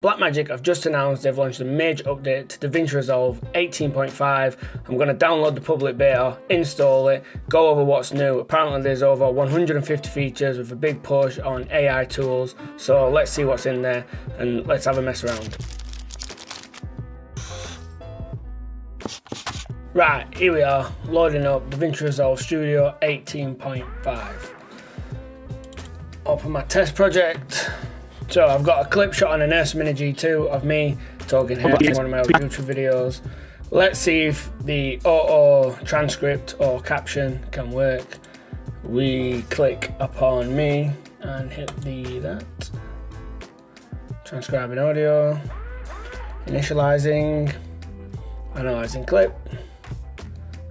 Blackmagic have just announced they've launched a major update to DaVinci Resolve 18.5. I'm going to download the public beta, install it, go over what's new. Apparently there's over 150 features with a big push on AI tools. So let's see what's in there and let's have a mess around. Right, here we are, loading up DaVinci Resolve Studio 18.5. Open my test project. So I've got a clip shot on an Ursa Mini G2 of me talking here in one of my YouTube videos. Let's see if the auto transcript or caption can work. We click upon me and hit the that. Transcribing audio. Initializing. Analyzing clip.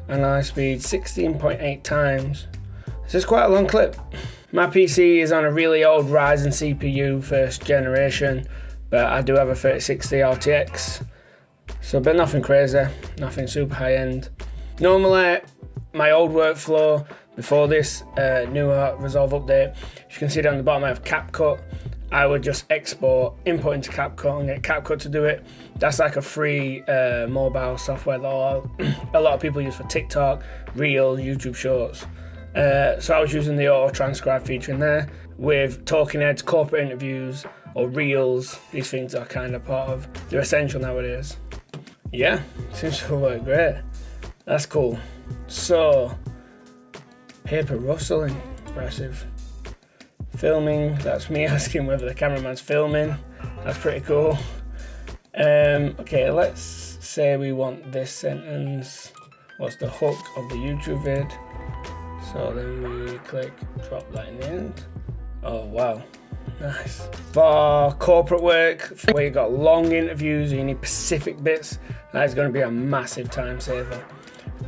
Analyze speed 16.8 times. This is quite a long clip. My PC is on a really old Ryzen CPU, first generation, but I do have a 3060 RTX. So, but nothing crazy, nothing super high end. Normally, my old workflow before this uh, newer Resolve update, you can see down the bottom I have CapCut. I would just export, import into CapCut and get CapCut to do it. That's like a free uh, mobile software that a lot of people use for TikTok, Reels, YouTube Shorts. Uh, so I was using the auto transcribe feature in there with talking heads, corporate interviews, or reels. These things are kind of part of, they're essential nowadays. Yeah, seems to work great. That's cool. So, paper rustling, impressive. Filming, that's me asking whether the cameraman's filming. That's pretty cool. Um, okay, let's say we want this sentence. What's the hook of the YouTube vid? So then we click drop that in the end. Oh wow, nice. For corporate work, where you got long interviews, you need specific bits, that is going to be a massive time saver.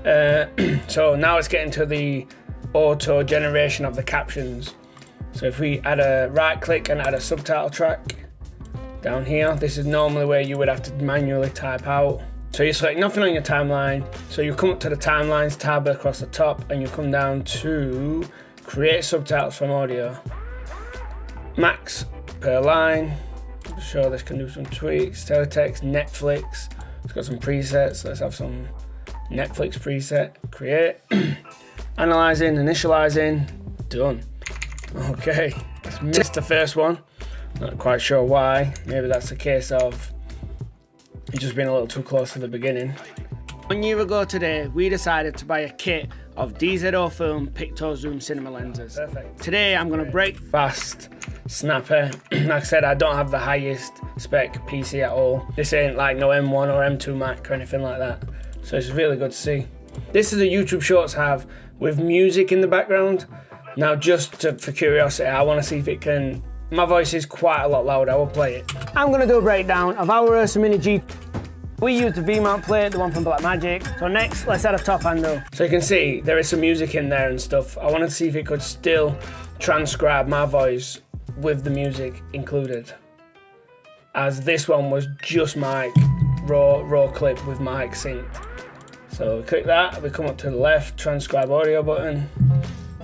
Uh, so now it's getting to the auto generation of the captions. So if we add a right click and add a subtitle track down here, this is normally where you would have to manually type out so you select nothing on your timeline. So you come up to the timelines tab across the top and you come down to create subtitles from audio. Max per line. I'm sure this can do some tweaks. Teletext, Netflix. It's got some presets. Let's have some Netflix preset. Create. Analyzing, initializing. Done. Okay, let's the first one. Not quite sure why. Maybe that's a case of it's just been a little too close to the beginning. One year ago today, we decided to buy a kit of DZO Film Pictor Zoom cinema lenses. Perfect. Today I'm gonna break fast snapper. like I said, I don't have the highest spec PC at all. This ain't like no M1 or M2 Mac or anything like that. So it's really good to see. This is a YouTube Shorts have with music in the background. Now just to, for curiosity, I wanna see if it can my voice is quite a lot louder, I will play it. I'm going to do a breakdown of our Ursa Mini G. We used the V-mount plate, the one from Blackmagic. So next, let's add a top handle. So you can see there is some music in there and stuff. I wanted to see if it could still transcribe my voice with the music included. As this one was just mic, raw, raw clip with mic synced. So we click that, we come up to the left, transcribe audio button,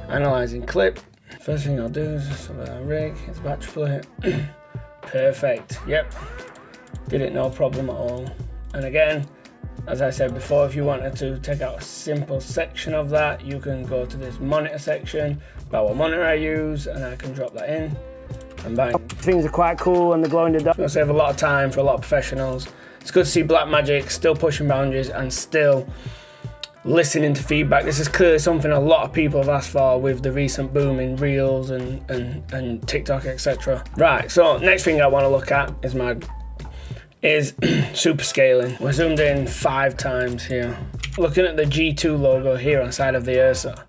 analyzing clip, First thing I'll do is a rig, it's batch plate. Perfect, yep. Did it no problem at all. And again, as I said before, if you wanted to take out a simple section of that, you can go to this monitor section, about what monitor I use, and I can drop that in, and bang. Things are quite cool and they're glowing the dark. It'll save a lot of time for a lot of professionals. It's good to see Blackmagic still pushing boundaries and still listening to feedback. This is clearly something a lot of people have asked for with the recent boom in Reels and, and, and TikTok, etc. Right, so next thing I want to look at is my is super scaling. We're zoomed in five times here. Looking at the G2 logo here on side of the Ursa.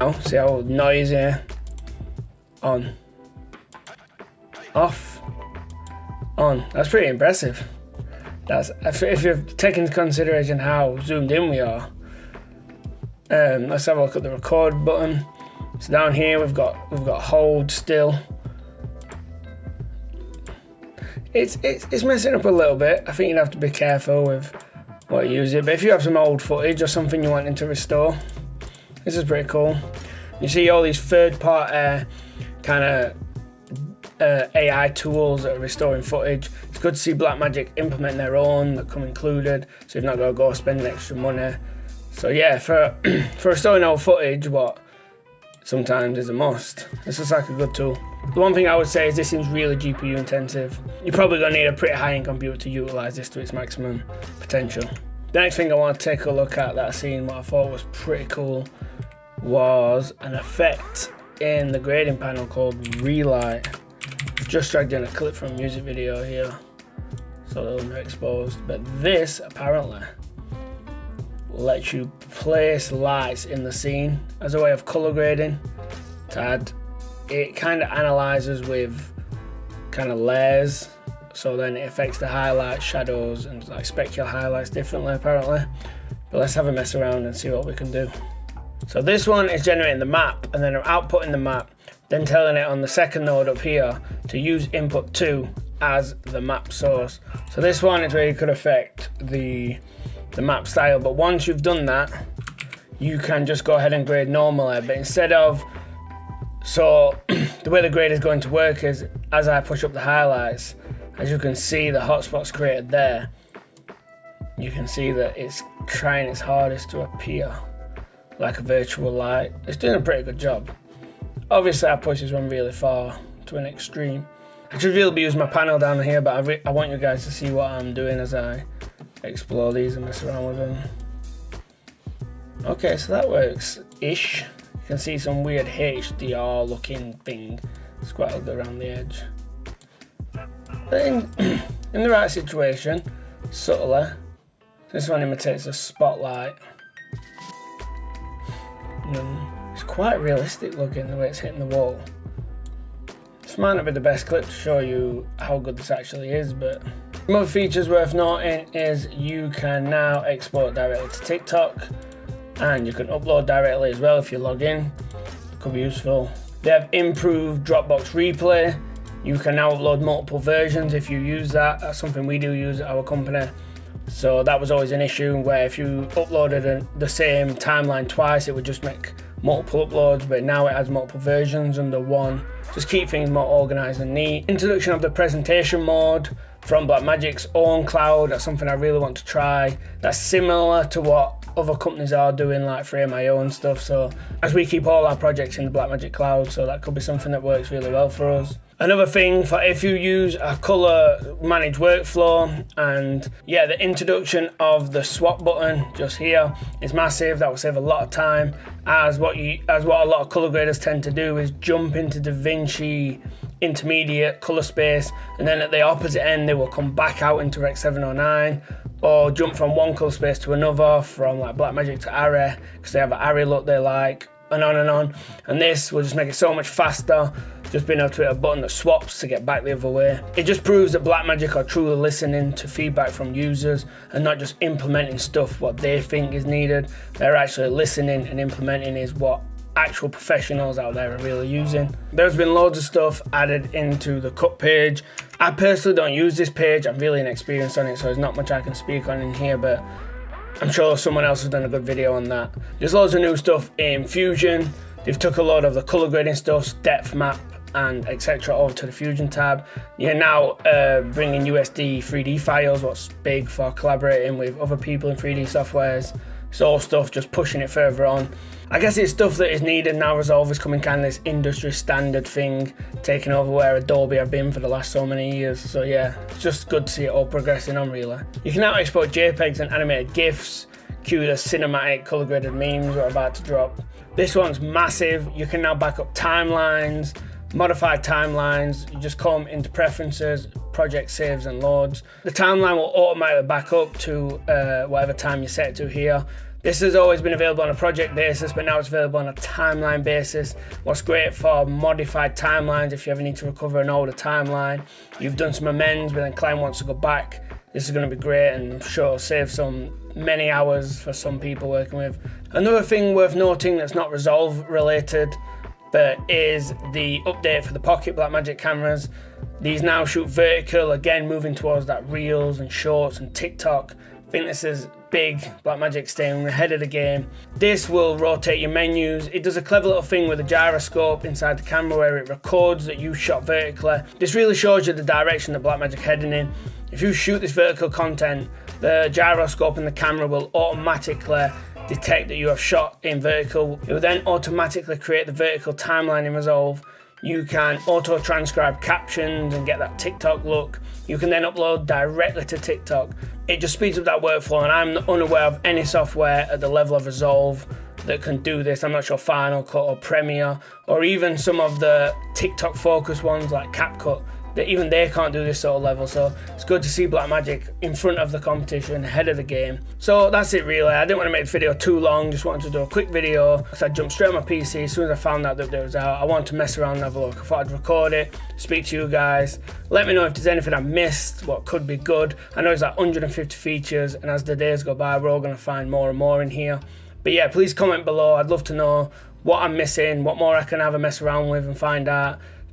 Oh, see how noisy on, off, on. That's pretty impressive. That's if you're taking into consideration how zoomed in we are. Um, let's have a look at the record button. So down here we've got we've got hold still. It's it's it's messing up a little bit. I think you'd have to be careful with what you use it. But if you have some old footage or something you're wanting to restore, this is pretty cool. You see all these third part uh, kind of uh, AI tools that are restoring footage. It's good to see Blackmagic implement their own that come included, so you've not got to go spend extra money. So yeah, for for restoring old footage, what sometimes is a must. This is like a good tool. The one thing I would say is this seems really GPU intensive. You're probably gonna need a pretty high-end computer to utilize this to its maximum potential. The next thing I want to take a look at that I seen what I thought was pretty cool was an effect in the grading panel called Relight. Just dragged in a clip from a music video here, so those are exposed. But this apparently lets you place lights in the scene as a way of color grading. To add it kind of analyzes with kind of layers so then it affects the highlights shadows and like specular highlights differently apparently. But let's have a mess around and see what we can do. So this one is generating the map and then I'm outputting the map then telling it on the second node up here to use input 2 as the map source. So this one is where you could affect the the map style but once you've done that you can just go ahead and grade normally but instead of so the way the grade is going to work is as I push up the highlights, as you can see the hotspots created there, you can see that it's trying its hardest to appear like a virtual light. It's doing a pretty good job. Obviously I push this one really far to an extreme. I should really be using my panel down here, but I, I want you guys to see what I'm doing as I explore these and mess around with them. Okay, so that works-ish You can see some weird HDR looking thing squatted around the edge. But in, in the right situation, subtler, this one imitates a spotlight. And it's quite realistic looking the way it's hitting the wall. This might not be the best clip to show you how good this actually is, but some other features worth noting is you can now export directly to TikTok and you can upload directly as well if you log in. Could be useful. They have improved Dropbox replay. You can now upload multiple versions if you use that. That's something we do use at our company. So that was always an issue where if you uploaded a, the same timeline twice, it would just make multiple uploads, but now it has multiple versions under one. Just keep things more organized and neat. Introduction of the presentation mode from Blackmagic's own cloud. That's something I really want to try. That's similar to what other companies are doing like Frame.io and stuff. So as we keep all our projects in the Blackmagic cloud, so that could be something that works really well for us. Another thing for if you use a color manage workflow and yeah, the introduction of the swap button just here is massive. That will save a lot of time as what you as what a lot of color graders tend to do is jump into DaVinci intermediate color space and then at the opposite end they will come back out into Rec 709 or jump from one color space to another, from like Blackmagic to Arri, because they have an Arri look they like, and on and on. And this will just make it so much faster, just being able to hit a button that swaps to get back the other way. It just proves that Blackmagic are truly listening to feedback from users and not just implementing stuff what they think is needed. They're actually listening and implementing is what actual professionals out there are really using. There's been loads of stuff added into the cut page. I personally don't use this page. I'm really inexperienced on it, so there's not much I can speak on in here, but I'm sure someone else has done a good video on that. There's loads of new stuff in Fusion. They've took a lot of the color grading stuff, depth map, and etc. over to the Fusion tab. You're now uh, bringing USD 3D files, what's big for collaborating with other people in 3D softwares. It's all stuff just pushing it further on. I guess it's stuff that is needed now. Resolve is coming kind of this industry standard thing, taking over where Adobe have been for the last so many years. So yeah, it's just good to see it all progressing on really. You can now export JPEGs and animated GIFs, cue the cinematic color graded memes we're about to drop. This one's massive. You can now back up timelines, modify timelines. You just come into preferences, project saves and loads. The timeline will automatically back up to uh, whatever time you set it to here. This has always been available on a project basis, but now it's available on a timeline basis. What's great for modified timelines, if you ever need to recover an older timeline, you've done some amends, but then client wants to go back, this is going to be great and sure save some many hours for some people working with. Another thing worth noting that's not Resolve related, but is the update for the Pocket Blackmagic cameras. These now shoot vertical, again moving towards that Reels and Shorts and TikTok I think this is big. Blackmagic staying ahead of the game. This will rotate your menus. It does a clever little thing with a gyroscope inside the camera where it records that you shot vertically. This really shows you the direction that Blackmagic heading in. If you shoot this vertical content, the gyroscope in the camera will automatically detect that you have shot in vertical. It will then automatically create the vertical timeline in Resolve you can auto transcribe captions and get that TikTok look. You can then upload directly to TikTok. It just speeds up that workflow, and I'm unaware of any software at the level of Resolve that can do this. I'm not sure Final Cut or Premiere, or even some of the TikTok focused ones like CapCut that even they can't do this sort of level. So it's good to see Blackmagic in front of the competition, ahead of the game. So that's it really. I didn't want to make the video too long, just wanted to do a quick video because I jumped straight on my PC as soon as I found out that it was out. I wanted to mess around and have a look. I thought I'd record it, speak to you guys. Let me know if there's anything I missed, what could be good. I know it's like 150 features and as the days go by, we're all going to find more and more in here. But yeah, please comment below. I'd love to know what I'm missing, what more I can have a mess around with and find out.